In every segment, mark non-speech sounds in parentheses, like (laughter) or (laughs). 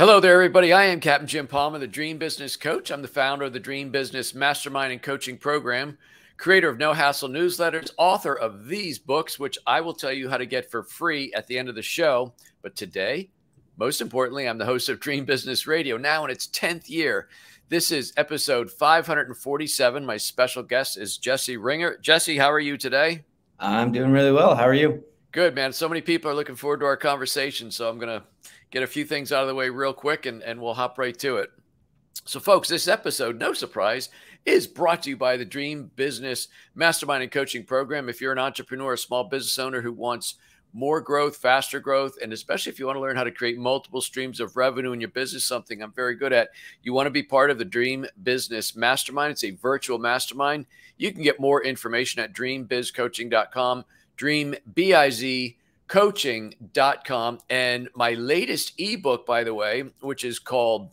Hello there, everybody. I am Captain Jim Palmer, the Dream Business Coach. I'm the founder of the Dream Business Mastermind and Coaching Program, creator of No Hassle Newsletters, author of these books, which I will tell you how to get for free at the end of the show. But today, most importantly, I'm the host of Dream Business Radio, now in its 10th year. This is episode 547. My special guest is Jesse Ringer. Jesse, how are you today? I'm doing really well. How are you? Good, man. So many people are looking forward to our conversation. So I'm going to get a few things out of the way real quick and, and we'll hop right to it. So, folks, this episode, no surprise, is brought to you by the Dream Business Mastermind and Coaching Program. If you're an entrepreneur, a small business owner who wants more growth, faster growth, and especially if you want to learn how to create multiple streams of revenue in your business, something I'm very good at, you want to be part of the Dream Business Mastermind. It's a virtual mastermind. You can get more information at dreambizcoaching.com, dream, B-I-Z, coaching.com. And my latest ebook, by the way, which is called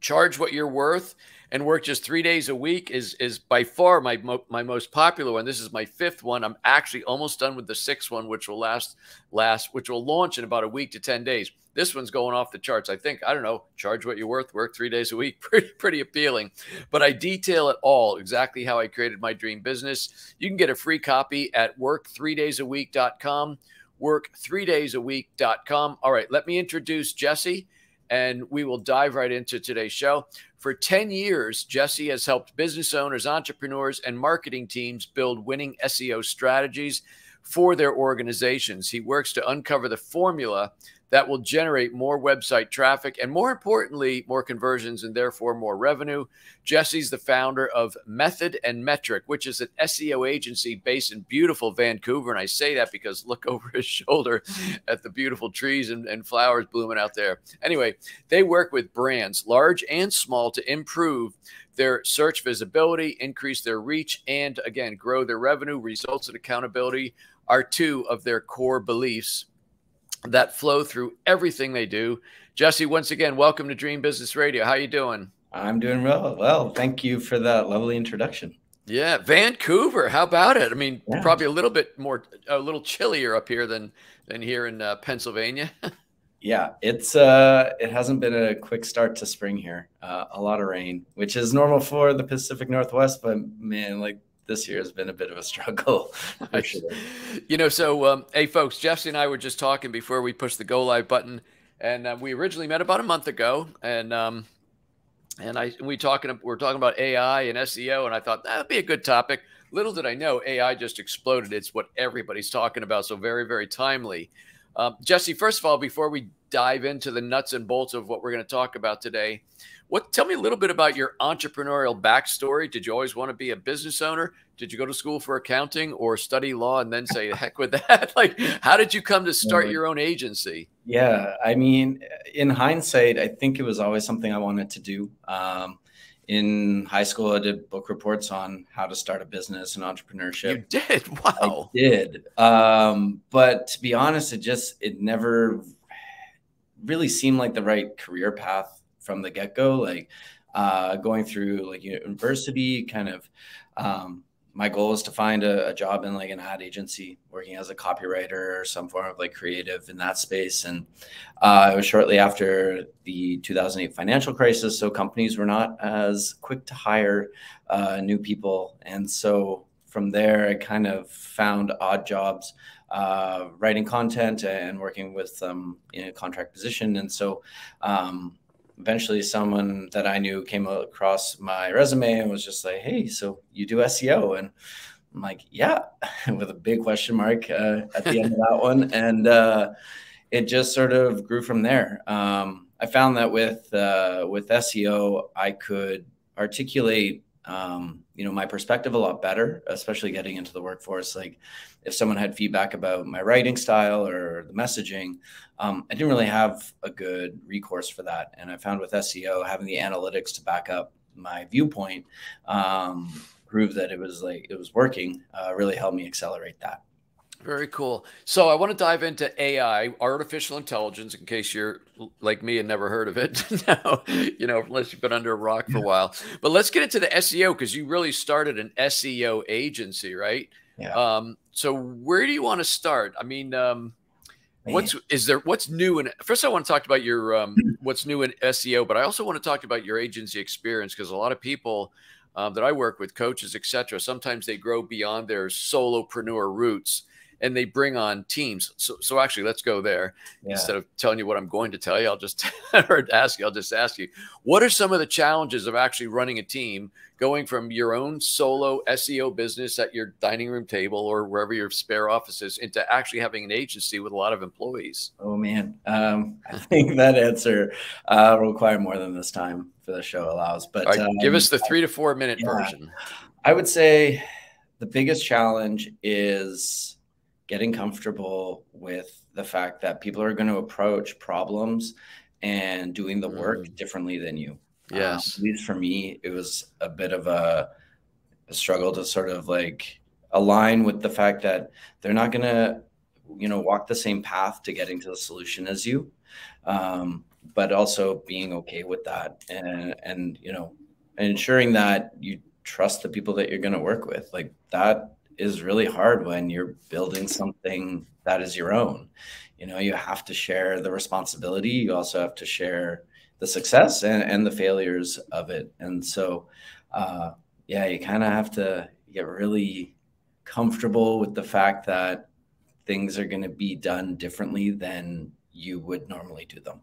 Charge What You're Worth and Work Just Three Days a Week, is, is by far my, my most popular one. This is my fifth one. I'm actually almost done with the sixth one, which will last, last, which will launch in about a week to 10 days. This one's going off the charts. I think, I don't know, charge what you're worth, work three days a week. (laughs) Pretty, pretty appealing. But I detail it all exactly how I created my dream business. You can get a free copy at work3daysaweek.com work three days a week.com. All right, let me introduce Jesse and we will dive right into today's show. For 10 years, Jesse has helped business owners, entrepreneurs, and marketing teams build winning SEO strategies for their organizations. He works to uncover the formula that will generate more website traffic and, more importantly, more conversions and therefore more revenue. Jesse's the founder of Method and Metric, which is an SEO agency based in beautiful Vancouver. And I say that because look (laughs) over his shoulder at the beautiful trees and, and flowers blooming out there. Anyway, they work with brands, large and small, to improve their search visibility, increase their reach, and again, grow their revenue. Results and accountability are two of their core beliefs that flow through everything they do. Jesse, once again, welcome to Dream Business Radio. How you doing? I'm doing well. Well, thank you for that lovely introduction. Yeah, Vancouver. How about it? I mean, yeah. probably a little bit more, a little chillier up here than than here in uh, Pennsylvania. (laughs) yeah, it's uh, it hasn't been a quick start to spring here. Uh, a lot of rain, which is normal for the Pacific Northwest, but man, like this year has been a bit of a struggle. (laughs) Sure. You know, so um, hey, folks, Jesse and I were just talking before we pushed the go live button, and uh, we originally met about a month ago, and um, and I we talking we are talking about AI and SEO, and I thought that'd be a good topic. Little did I know AI just exploded. It's what everybody's talking about, so very very timely. Uh, Jesse, first of all, before we dive into the nuts and bolts of what we're going to talk about today, what tell me a little bit about your entrepreneurial backstory? Did you always want to be a business owner? Did you go to school for accounting or study law and then say heck with that? (laughs) like how did you come to start your own agency? Yeah, I mean, in hindsight, I think it was always something I wanted to do. Um, in high school, I did book reports on how to start a business and entrepreneurship. You did? (laughs) Wow. I did. Um, but to be honest, it just it never really seemed like the right career path from the get go, like uh, going through like university, kind of. Um, my goal is to find a, a, job in like an ad agency, working as a copywriter or some form of like creative in that space. And uh, it was shortly after the 2008 financial crisis, so companies were not as quick to hire uh, new people, and so from there, I kind of found odd jobs, uh, writing content and working with them um, in a contract position. And so um, eventually someone that I knew came across my resume and was just like, "Hey, so you do SEO?" And I'm like, "Yeah," (laughs) with a big question mark uh, at the end of that one, (laughs) and uh, it just sort of grew from there. Um, I found that with uh, with SEO, I could articulate um, you know my perspective a lot better especially getting into the workforce. Like if someone had feedback about my writing style or the messaging um, i didn't really have a good recourse for that. And i found with seo having the analytics to back up my viewpoint um, prove that it was like it was working uh, really helped me accelerate that very cool. So I want to dive into AI, artificial intelligence, in case you're like me and never heard of it. (laughs) now, you know, unless you've been under a rock for a while. But let's get into the SEO because you really started an SEO agency, right? Yeah. Um, so where do you want to start? I mean, um, what's is there what's new and first i want to talk about your um, what's new in seo but i also want to talk about your agency experience because a lot of people um, that i work with coaches etc sometimes they grow beyond their solopreneur roots and they bring on teams. So, so actually, let's go there yeah. instead of telling you what I'm going to tell you. I'll just (laughs) or ask you. I'll just ask you, what are some of the challenges of actually running a team, going from your own solo SEO business at your dining room table or wherever your spare office is, into actually having an agency with a lot of employees? Oh man, um, I think that answer uh, will require more than this time for the show allows. But right, um, give us the three to four minute yeah, version. I would say the biggest challenge is getting comfortable with the fact that people are going to approach problems and doing the work mm. differently than you. Yes. Um, at least for me, it was a bit of a, a struggle to sort of like align with the fact that they're not going to, you know, walk the same path to getting to the solution as you. Um, but also being okay with that and, and, you know, ensuring that you trust the people that you're going to work with like that is really hard when you're building something that is your own. You know, you have to share the responsibility. You also have to share the success and, and the failures of it. And so, uh, yeah, you kind of have to get really comfortable with the fact that things are going to be done differently than you would normally do them.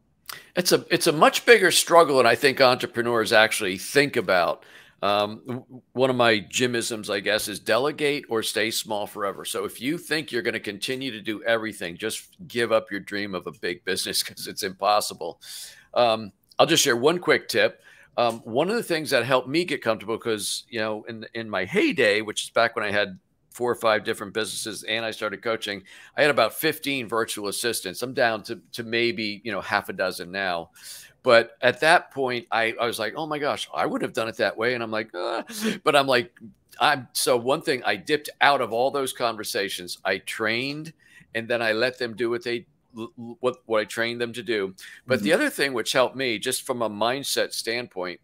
It's a it's a much bigger struggle, and I think entrepreneurs actually think about um, one of my Jimisms, I guess, is delegate or stay small forever. So if you think you're going to continue to do everything, just give up your dream of a big business (laughs) because it's impossible. Um, I'll just share one quick tip. Um, one of the things that helped me get comfortable because you know in in my heyday, which is back when I had four or five different businesses and I started coaching, I had about 15 virtual assistants. I'm down to to maybe you know half a dozen now. But at that point, I, I was like, oh my gosh, I would have done it that way. And I'm like, uh, but I'm like, I'm so one thing I dipped out of all those conversations. I trained and then I let them do what they what what I trained them to do. But mm-hmm. the other thing which helped me just from a mindset standpoint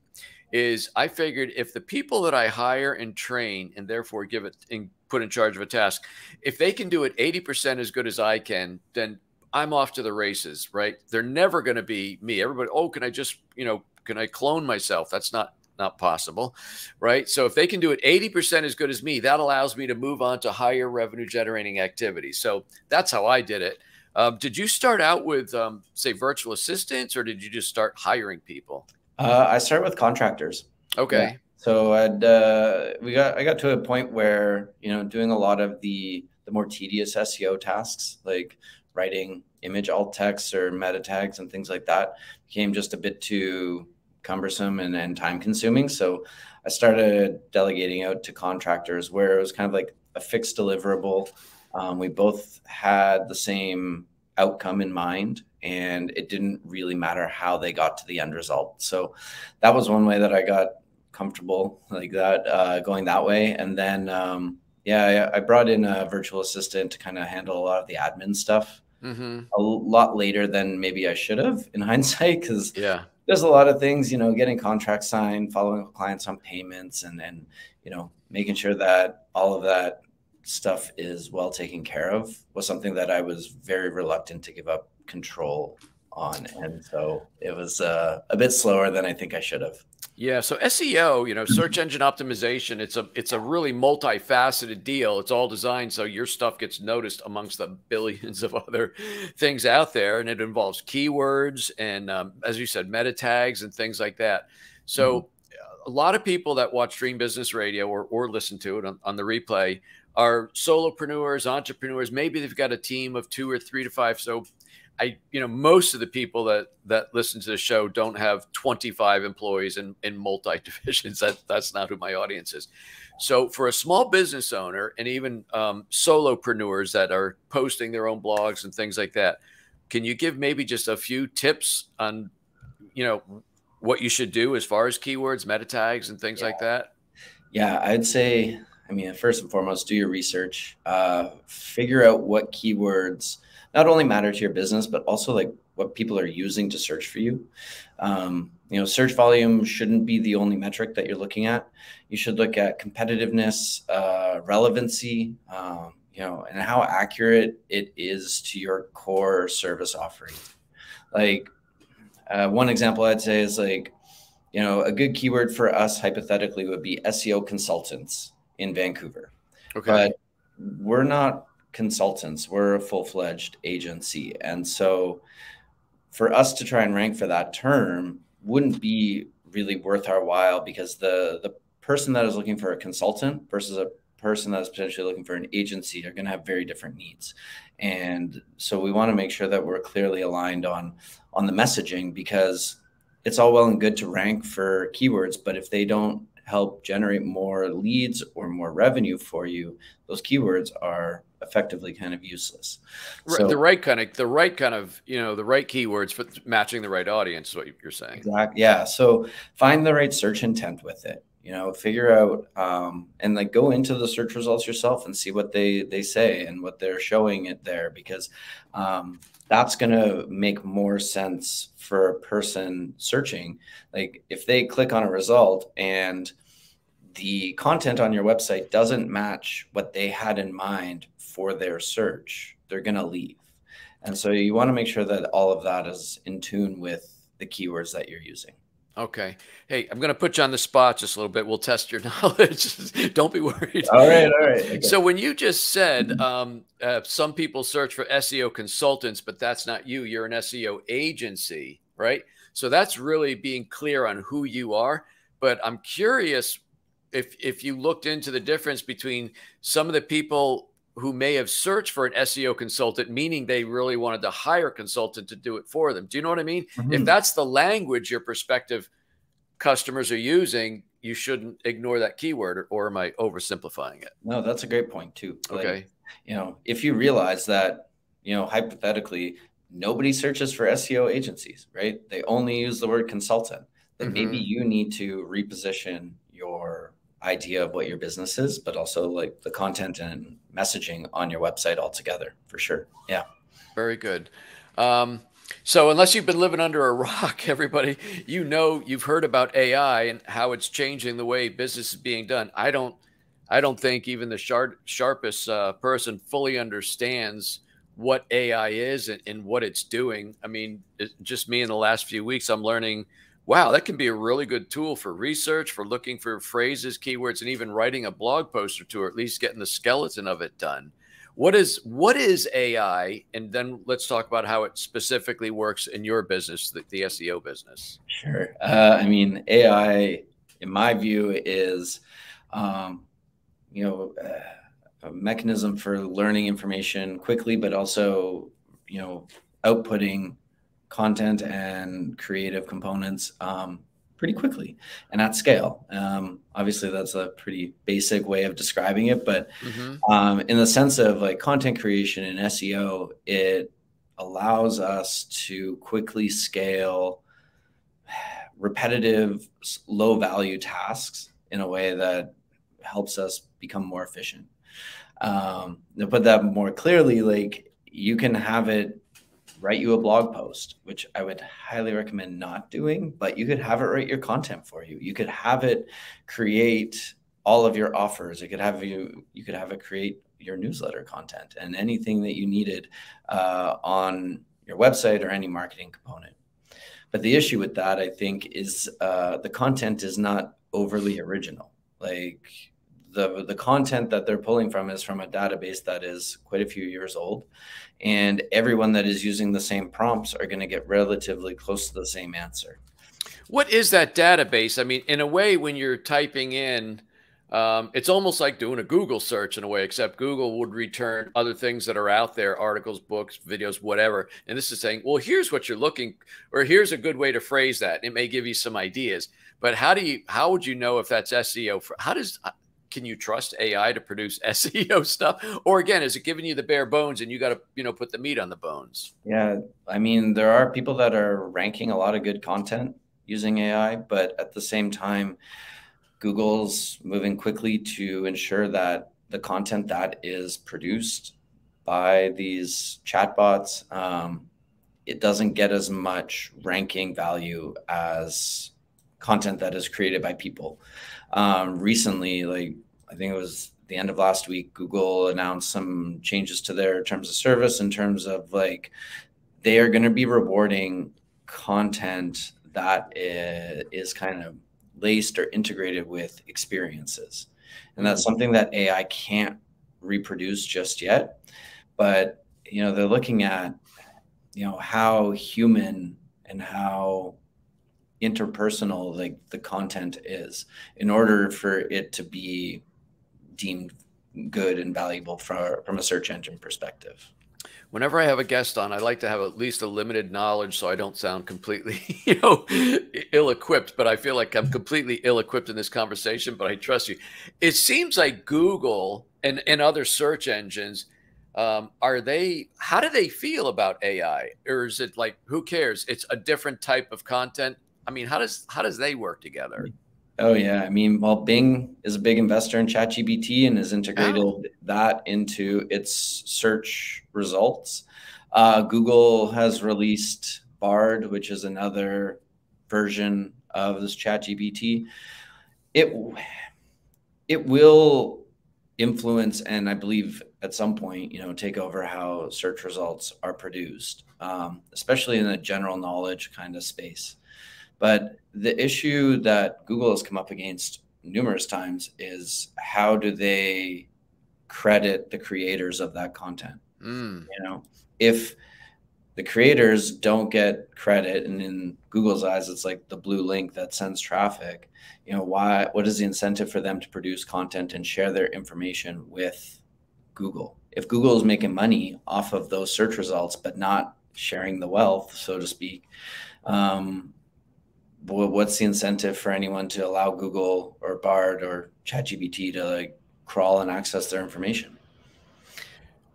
is I figured if the people that I hire and train and therefore give it and put in charge of a task, if they can do it 80% as good as I can, then I'm off to the races, right? They're never going to be me. Everybody, oh, can I just, you know, can I clone myself? That's not not possible, right? So if they can do it 80% as good as me, that allows me to move on to higher revenue generating activities. So that's how I did it. Um, did you start out with, um, say, virtual assistants, or did you just start hiring people? Uh, I started with contractors. Okay. Yeah. So I'd, uh, we got I got to a point where you know doing a lot of the the more tedious SEO tasks like writing image alt text or meta tags and things like that became just a bit too cumbersome and, and time consuming. So I started delegating out to contractors where it was kind of like a fixed deliverable. Um, we both had the same outcome in mind and it didn't really matter how they got to the end result. So that was one way that I got comfortable like that, uh, going that way. And then, um, yeah, I, I, brought in a virtual assistant to kind of handle a lot of the admin stuff mm-hmm. a lot later than maybe I should have in (laughs) hindsight because yeah, there's a lot of things, you know, getting contracts signed, following clients on payments, and and you know, making sure that all of that stuff is well taken care of was something that I was very reluctant to give up control on, and so it was uh, a bit slower than I think I should have. Yeah, so SEO, you know, search engine optimization, it's a it's a really multifaceted deal. It's all designed so your stuff gets noticed amongst the billions of other things out there, and it involves keywords and, um, as you said, meta tags and things like that. So, mm-hmm. a lot of people that watch Dream Business Radio or or listen to it on, on the replay are solopreneurs, entrepreneurs. Maybe they've got a team of two or three to five. So I, you know, most of the people that that listen to the show don't have 25 employees in in multi divisions. (laughs) That that's not who my audience is. So for a small business owner and even um, solopreneurs that are posting their own blogs and things like that, can you give maybe just a few tips on, you know, what you should do as far as keywords, meta tags, and things yeah. like that? Yeah, I'd say. I mean, first and foremost, do your research. Uh, figure out what keywords not only matter to your business, but also like what people are using to search for you. Um, you know, search volume shouldn't be the only metric that you're looking at. You should look at competitiveness, uh, relevancy. Um, you know, and how accurate it is to your core service offering. Like uh, one example I'd say is like, you know, a good keyword for us hypothetically would be SEO consultants in Vancouver. Okay. But we're not consultants, we're a full fledged agency. And so for us to try and rank for that term wouldn't be really worth our while because the, the person that is looking for a consultant versus a person that is potentially looking for an agency are going to have very different needs and so we want to make sure that we're clearly aligned on on the messaging because it's all well and good to rank for keywords but if they don't help generate more leads or more revenue for you those keywords are effectively kind of useless. Right, so, the right kind of the right kind of you know the right keywords for matching the right audience is what you're saying. Exactly yeah. So find the right search intent with it you know figure out um, and like go into the search results yourself and see what they they say and what they're showing it there because um, that's going to make more sense for a person searching. Like if they click on a result and the content on your website doesn't match what they had in mind for their search they're going to leave and so you want to make sure that all of that is in tune with the keywords that you're using Okay. Hey, I'm going to put you on the spot just a little bit. We'll test your (laughs) knowledge. (laughs) Don't be worried. All right. All right. Okay. So, when you just said um, uh, some people search for SEO consultants, but that's not you, you're an SEO agency, right? So, that's really being clear on who you are. But I'm curious if, if you looked into the difference between some of the people who may have searched for an SEO consultant, meaning they really wanted to hire a consultant to do it for them. Do you know what I mean? Mm-hmm. If that's the language your prospective customers are using, you shouldn't ignore that keyword, or, or am I oversimplifying it? No, that's a great point too. Like, okay. You know, if you realize that, you know, hypothetically, nobody searches for SEO agencies, right? They only use the word consultant. Then mm-hmm. maybe you need to reposition your idea of what your business is, but also like the content and messaging on your website altogether for sure. Yeah. Very good. Um, so unless you've been living under a rock, (laughs) everybody, you know, you've heard about AI and how it's changing the way business is being done. I don't, I don't think even the sharp, sharpest uh, person fully understands what AI is and, and what it's doing. I mean, it, just me in the last few weeks, I'm learning – wow, that can be a really good tool for research, for looking for phrases, keywords, and even writing a blog post or two, or at least getting the skeleton of it done. What is what is AI? And then let's talk about how it specifically works in your business, the, the SEO business. Sure. Uh, I mean, AI, in my view, is um, you know uh, a mechanism for learning information quickly, but also you know outputting content and creative components um, pretty quickly and at scale. Um, obviously, that's a pretty basic way of describing it, but mm-hmm. um, in the sense of like content creation and SEO, it allows us to quickly scale repetitive, low value tasks in a way that helps us become more efficient. Um, to put that more clearly, like you can have it write you a blog post, which I would highly recommend not doing, but you could have it write your content for you. You could have it create all of your offers. It could have you, you could have it create your newsletter content and anything that you needed uh, on your website or any marketing component. But the issue with that, I think, is uh, the content is not overly original. Like the the content that they're pulling from is from a database that is quite a few years old. And everyone that is using the same prompts are going to get relatively close to the same answer. What is that database? I mean in a way when you're typing in um, it's almost like doing a google search in a way except google would return other things that are out there articles books videos whatever. And this is saying well here's what you're looking or here's a good way to phrase that. It may give you some ideas. But how do you how would you know if that's seo for how does can you trust AI to produce (laughs) SEO stuff? Or again, is it giving you the bare bones and you got to, you know, put the meat on the bones? Yeah. I mean, there are people that are ranking a lot of good content using AI, but at the same time, Google's moving quickly to ensure that the content that is produced by these chatbots, um, it doesn't get as much ranking value as content that is created by people. Um, recently, like I think it was the end of last week, Google announced some changes to their terms of service in terms of like they are going to be rewarding content that is, is kind of laced or integrated with experiences. And that's mm-hmm. something that AI can't reproduce just yet. But, you know, they're looking at, you know, how human and how interpersonal like the content is in order for it to be deemed good and valuable from, from a search engine perspective whenever I have a guest on, I like to have at least a limited knowledge so I don't sound completely, (laughs) you know, ill equipped. But I feel like I'm completely ill equipped in this conversation, but I trust you. It seems like Google and, and other search engines um, are they how do they feel about ai or is it like who cares it's a different type of content i mean how does how does they work together oh yeah i mean well bing is a big investor in chatgpt and has integrated oh. that into its search results uh, google has released bard which is another version of this chatgpt it it will influence and i believe at some point, you know, take over how search results are produced, um, especially in the general knowledge kind of space. But the issue that Google has come up against numerous times is how do they credit the creators of that content? Mm. You know, if the creators don't get credit, and in Google's eyes, it's like the blue link that sends traffic. You know, why? What is the incentive for them to produce content and share their information with Google. If Google is making money off of those search results, but not sharing the wealth, so to speak, um, what's the incentive for anyone to allow Google or Bard or ChatGPT to like crawl and access their information?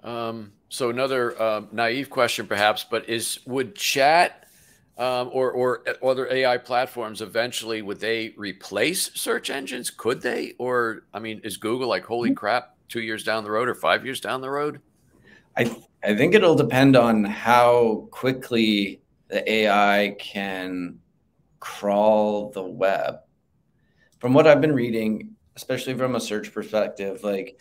Um, so another uh, naive question, perhaps, but is would Chat um, or or other AI platforms eventually would they replace search engines? Could they? Or I mean, is Google like holy mm-hmm. crap? two years down the road or five years down the road? I I think it'll depend on how quickly the AI can crawl the web. From what I've been reading, especially from a search perspective, like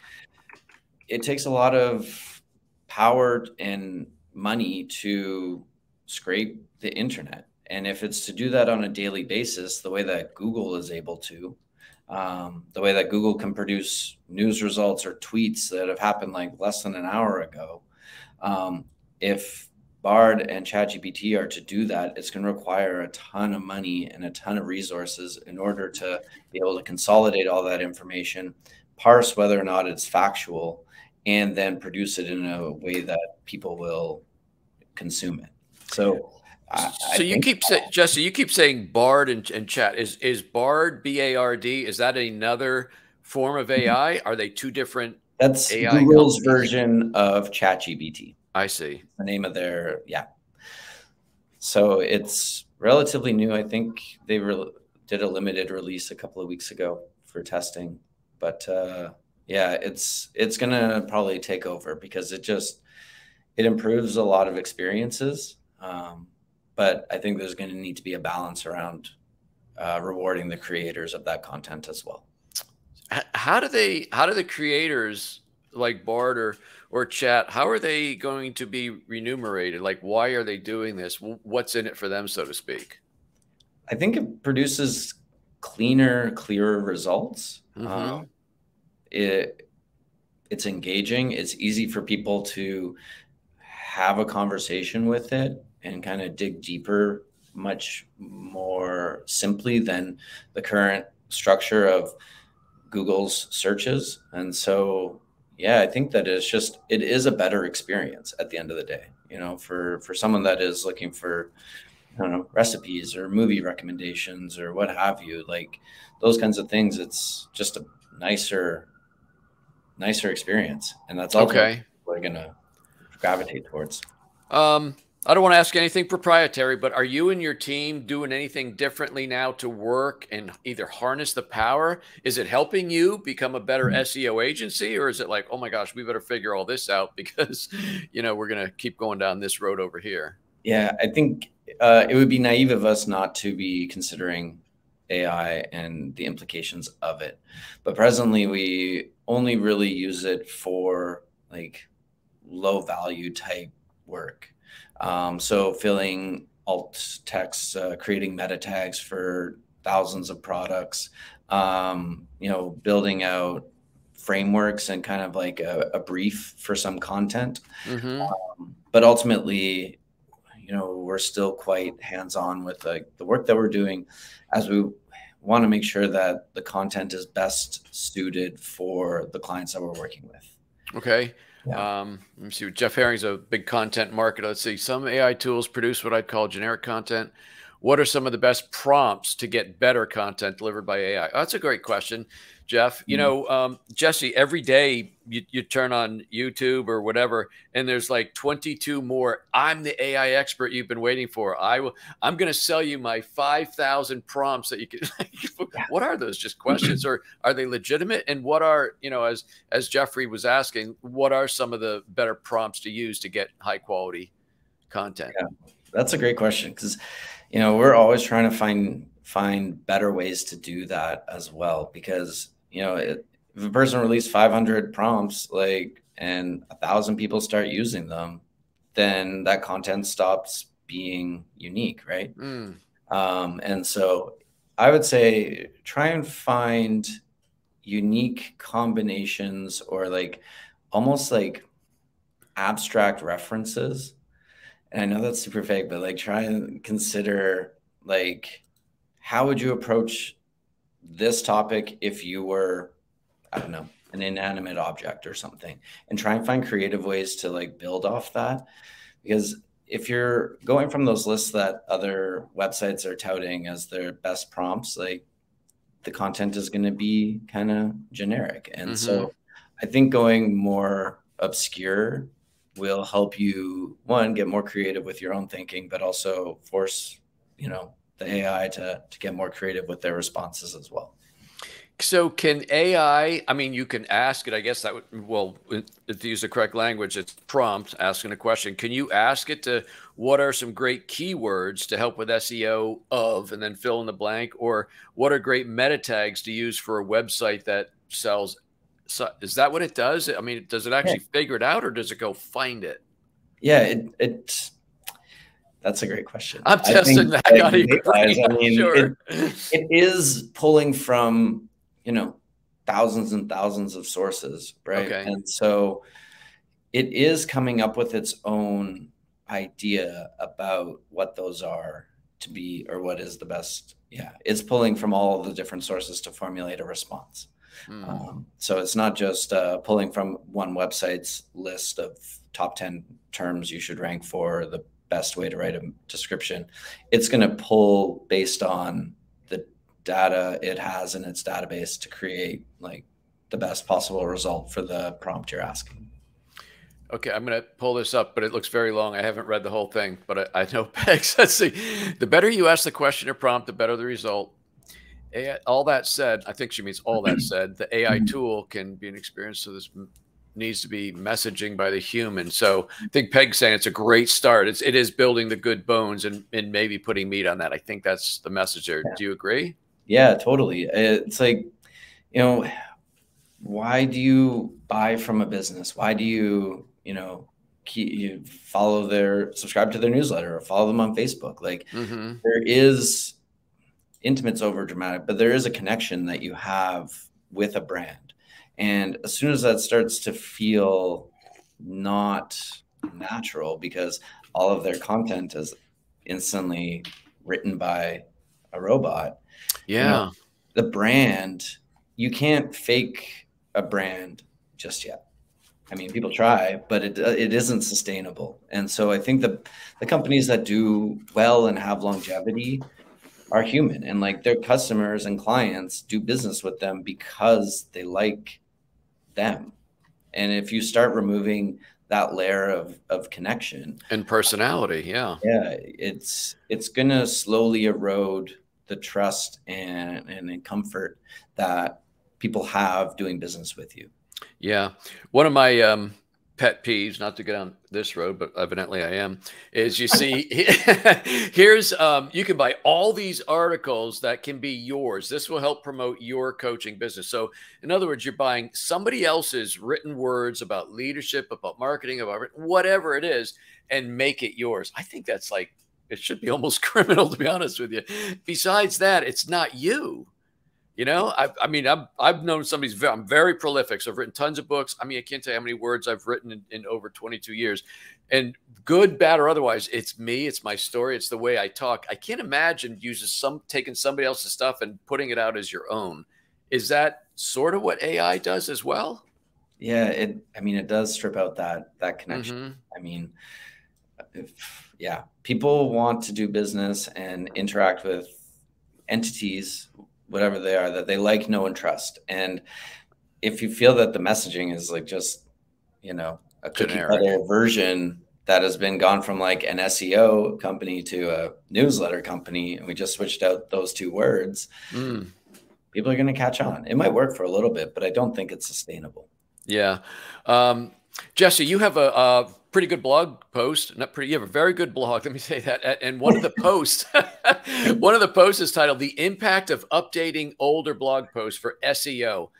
it takes a lot of power and money to scrape the internet. And if it's to do that on a daily basis, the way that Google is able to, um, the way that Google can produce news results or tweets that have happened like less than an hour ago. Um, if Bard and ChatGPT are to do that, it's going to require a ton of money and a ton of resources in order to be able to consolidate all that information, parse whether or not it's factual, and then produce it in a way that people will consume it. So I, so you keep saying, Jesse, you keep saying Bard and, and chat. Is is Bard B A R D? Is that another form of. AI? Are they two different? That's AI Google's companies? version of ChatGPT. I see the name of their yeah. So it's relatively new. I think they re- did a limited release a couple of weeks ago for testing, but uh, yeah, it's it's gonna probably take over because it just it improves a lot of experiences. Um, but I think there's going to need to be a balance around uh, rewarding the creators of that content as well. How do they? How do the creators like Bard or Chat? How are they going to be remunerated? Like, why are they doing this? What's in it for them, so to speak? I think it produces cleaner, clearer results. Mm-hmm. Um, it it's engaging. It's easy for people to have a conversation with it and kind of dig deeper much more simply than the current structure of Google's searches. And so, yeah, I think that it's just it is a better experience at the end of the day. You know, for for someone that is looking for I don't know recipes or movie recommendations or what have you, like those kinds of things. It's just a nicer, nicer experience, and that's okay. We're gonna gravitate towards. Um, I don't want to ask anything proprietary, but are you and your team doing anything differently now to work and either harness the power? Is it helping you become a better mm-hmm. SEO agency, or is it like, oh my gosh, we better figure all this out (laughs) because, you know, we're going to keep going down this road over here? Yeah, I think uh, it would be naive of us not to be considering AI and the implications of it. But presently, we only really use it for like low value type work. Um, so filling alt text, uh, creating meta tags for thousands of products, um, you know, building out frameworks and kind of like a, a brief for some content. Mm-hmm. Um, but ultimately, you know, we're still quite hands on with like the work that we're doing as we want to make sure that the content is best suited for the clients that we're working with. Okay. Yeah. Um, let me see. Jeff Herring's a big content marketer. Let's see. Some AI tools produce what I'd call generic content. What are some of the best prompts to get better content delivered by AI? Oh, that's a great question. Jeff. You mm-hmm. know, um, Jesse, every day you, you turn on YouTube or whatever, and there's like 22 more. I'm the AI expert you've been waiting for. I will. I'm going to sell you my 5,000 prompts that you can. (laughs) what are those? Just questions, or are they legitimate? And what are you know, as as Jeffrey was asking, what are some of the better prompts to use to get high quality content? Yeah, that's a great question because you know we're always trying to find find better ways to do that as well because you know, it, if a person released 500 prompts, like, and a thousand people start using them, then that content stops being unique, right? Mm. Um, and so I would say try and find unique combinations or like almost like abstract references. And I know that's super fake, but like try and consider like how would you approach this topic if you were, I don't know, an inanimate object or something, and try and find creative ways to like build off that. Because if you're going from those lists that other websites are touting as their best prompts, like the content is going to be kind of generic. And mm-hmm. so I think going more obscure will help you one get more creative with your own thinking, but also force, you know, the AI to to get more creative with their responses as well. So can AI? I mean, you can ask it. I guess that would well, to use the correct language, it's prompt asking a question. Can you ask it to what are some great keywords to help with SEO of, and then fill in the blank, or what are great meta tags to use for a website that sells? So is that what it does? I mean, does it actually yeah. figure it out, or does it go find it? Yeah, it it that's a great question. I'm testing that. I, I mean, sure. it, it is pulling from, you know, thousands and thousands of sources, right? Okay. And so it is coming up with its own idea about what those are to be or what is the best. Yeah, it's pulling from all of the different sources to formulate a response. Mm. Um, so it's not just uh, pulling from one website's list of top 10 terms you should rank for the best way to write a description. It's going to pull based on the data it has in its database to create like the best possible result for the prompt you're asking. Okay, I'm going to pull this up, but it looks very long. I haven't read the whole thing, but I, I know (laughs) Pegs. Let's see. The better you ask the question or prompt, the better the result. AI, all that said, I think she means all that said, the AI mm-hmm. tool can be an experience. So this needs to be messaging by the human. So I think Peg's saying it's a great start. It's it is building the good bones and and maybe putting meat on that. I think that's the message there. Yeah. Do you agree? Yeah, totally. It's like, you know, why do you buy from a business? Why do you, you know, keep, you follow their subscribe to their newsletter or follow them on Facebook? Like mm-hmm. there is intimates over dramatic, but there is a connection that you have with a brand and as soon as that starts to feel not natural because all of their content is instantly written by a robot. Yeah. You know, the brand, you can't fake a brand just yet. I mean, people try, but it uh, it isn't sustainable. And so I think the the companies that do well and have longevity are human and like their customers and clients do business with them because they like them. And if you start removing that layer of, of connection and personality, yeah. Yeah, it's it's gonna slowly erode the trust and, and comfort that people have doing business with you. Yeah. One of my um pet peeves, not to get on this road, but evidently I am, is you see, (laughs) here's, um, you can buy all these articles that can be yours. This will help promote your coaching business. So, in other words, you're buying somebody else's written words about leadership, about marketing, about whatever it is, and make it yours. I think that's like, it should be almost (laughs) criminal, to be honest with you. Besides that, it's not you. You know, I, I mean, I've, I've known somebody's very, I'm very prolific. So I've written tons of books. I mean, I can't tell you how many words I've written in, in over 22 years and good, bad, or otherwise, it's me, it's my story, it's the way I talk. I can't imagine using some, taking somebody else's stuff and putting it out as your own. Is that sort of what AI does as well? Yeah. It, I mean, it does strip out that, that connection. Mm -hmm. I mean, if, yeah, people want to do business and interact with entities whatever they are that they like, know, and trust. And if you feel that the messaging is like just, you know, a cookie cutter version that has been gone from like an SEO company to a newsletter company, and we just switched out those two words, mm. people are going to catch on. It might work for a little bit, but I don't think it's sustainable. Yeah. Um, Jesse, you have a, a, pretty good blog post. Not pretty. You have a very good blog. (laughs) Let me say that. And one of the posts, (laughs) one of the posts is titled "The Impact of Updating Older Blog Posts for SEO."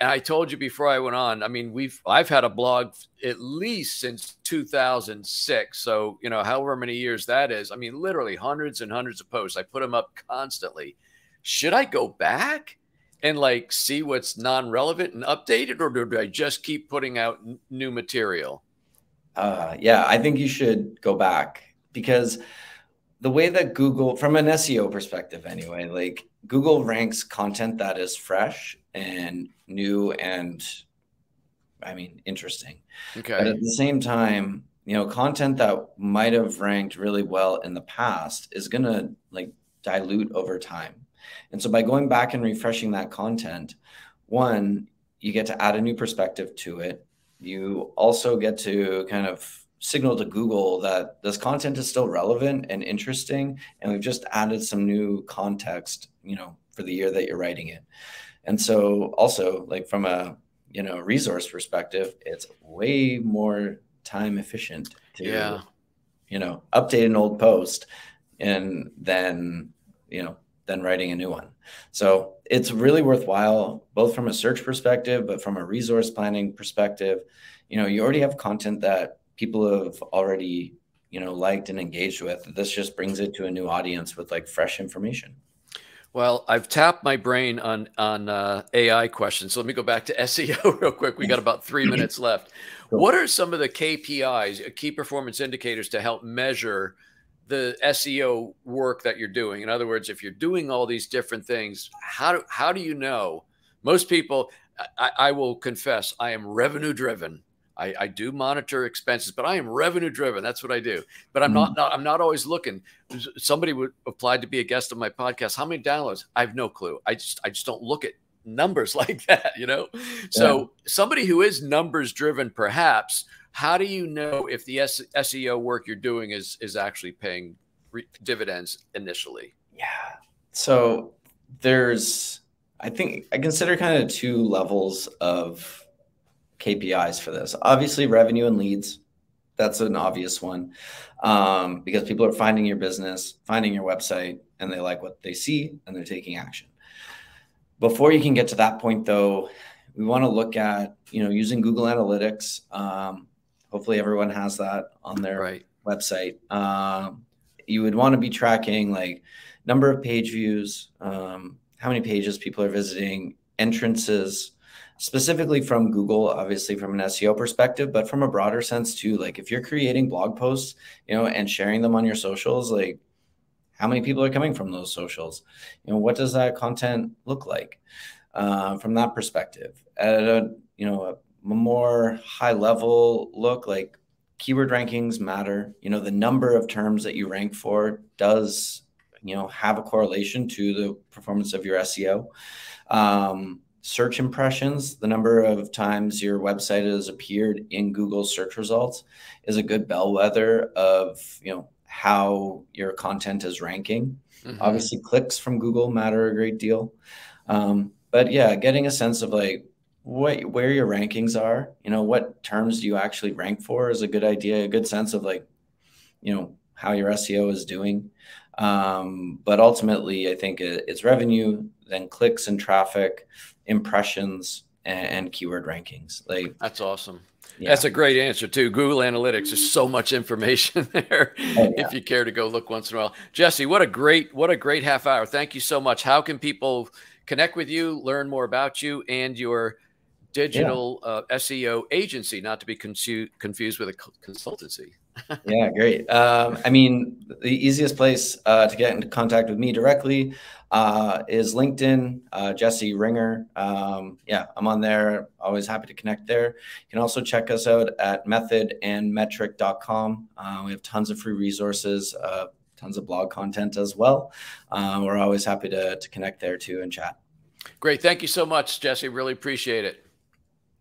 And I told you before I went on. I mean, we've I've had a blog at least since 2006. So you know, however many years that is. I mean, literally hundreds and hundreds of posts. I put them up constantly. Should I go back? and like see what's non-relevant and updated or do I just keep putting out new material? Uh, yeah, I think you should go back because the way that Google, from an SEO perspective anyway, like Google ranks content that is fresh and new and I mean, interesting. Okay. But at the same time, you know, content that might have ranked really well in the past is going to like dilute over time. And so by going back and refreshing that content, one, you get to add a new perspective to it you also get to kind of signal to Google that this content is still relevant and interesting, and we've just added some new context, you know, for the year that you're writing it. And so, also, like from a you know resource perspective, it's way more time efficient to yeah. you know update an old post and then you know than writing a new one. So it's really worthwhile, both from a search perspective, but from a resource planning perspective. You know, you already have content that people have already, you know, liked and engaged with. This just brings it to a new audience with like fresh information. Well, I've tapped my brain on on uh, AI questions. So let me go back to (laughs) SEO real quick. We got about three minutes left. What are some of the KPIs, key performance indicators, to help measure the SEO work that you're doing. In other words, if you're doing all these different things, how do, how do you know? Most people, I, I will confess, I am revenue driven. I, I, do monitor expenses, but I am revenue driven. That's what I do. But I'm not, mm-hmm. not, I'm not always looking. Somebody would apply to be a guest on my podcast. How many downloads? I have no clue. I just I just don't look at numbers (laughs) like that, you know? So yeah. somebody who is numbers driven perhaps how do you know if the SEO work you're doing is is actually paying dividends initially? Yeah. So there's I think I consider kind of two levels of KPIs for this. Obviously, revenue and leads. That's an obvious one um, because people are finding your business, finding your website, and they like what they see and they're taking action. Before you can get to that point, though, we want to look at you know using Google Analytics. Um, Hopefully, everyone has that on their right. website. Um, you would want to be tracking like number of page views, um, how many pages people are visiting, entrances, specifically from Google, obviously from an SEO perspective, but from a broader sense too. Like if you're creating blog posts, you know, and sharing them on your socials, like how many people are coming from those socials? You know, what does that content look like uh, from that perspective? At a you know a more high level look, like keyword rankings matter. You know, the number of terms that you rank for does, you know, have a correlation to the performance of your SEO. Um, search impressions, the number of times your website has appeared in Google search results is a good bellwether of, you know, how your content is ranking. Mm-hmm. Obviously, clicks from Google matter a great deal. Um, but yeah, getting a sense of like what where your rankings are. You know, what terms do you actually rank for is a good idea, a good sense of like, you know, how your SEO is doing. Um, but ultimately, I think it's revenue, then clicks and traffic, impressions, and, and keyword rankings. Like that's awesome. Yeah. That's a great answer too. Google Analytics, there's so much information (laughs) there. Oh, yeah. If you care to go look once in a while, Jesse, what a great, what a great half hour. Thank you so much. How can people connect with you, learn more about you and your digital yeah. uh, SEO agency, not to be confused with a consultancy? (laughs) yeah, great. Um, I mean, the easiest place uh, to get into contact with me directly uh, is LinkedIn, uh, Jesse Ringer. Um, yeah, I'm on there. Always happy to connect there. You can also check us out at methodandmetric.com. Uh, we have tons of free resources, uh, tons of blog content as well. We're always happy to, to connect there too and chat. Great. Thank you so much, Jesse. Really appreciate it.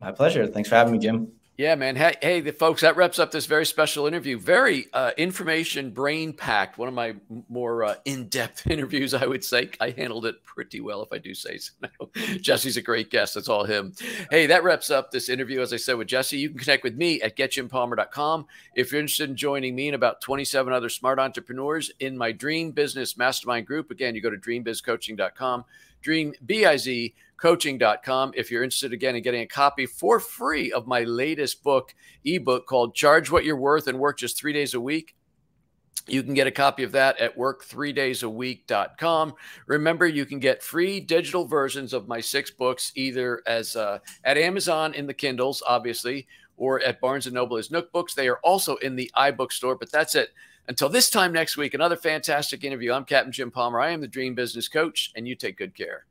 My pleasure. Thanks for having me, Jim. Yeah, man. Hey, hey, the folks, that wraps up this very special interview. Very uh, information brain packed. One of my more uh, in depth (laughs) interviews, I would say. I handled it pretty well, if I do say so. (laughs) Jesse's a great guest. That's all him. Hey, that wraps up this interview. As I said with Jesse, you can connect with me at getjimpalmer.com. If you're interested in joining me and about 27 other smart entrepreneurs in my Dream Business Mastermind group, again, you go to dreambizcoaching.com, dream, B I Z coaching.com. If you're interested again in getting a copy for free of my latest book, ebook called Charge What You're Worth and Work Just Three Days a Week, you can get a copy of that at work3daysaweek.com. Remember, you can get free digital versions of my six books either as uh, at Amazon in the Kindles, obviously, or at Barnes and Noble as Nook Books. They are also in the iBook store, but that's it. Until this time next week, another fantastic interview. I'm Captain Jim Palmer. I am the Dream Business Coach, and you take good care.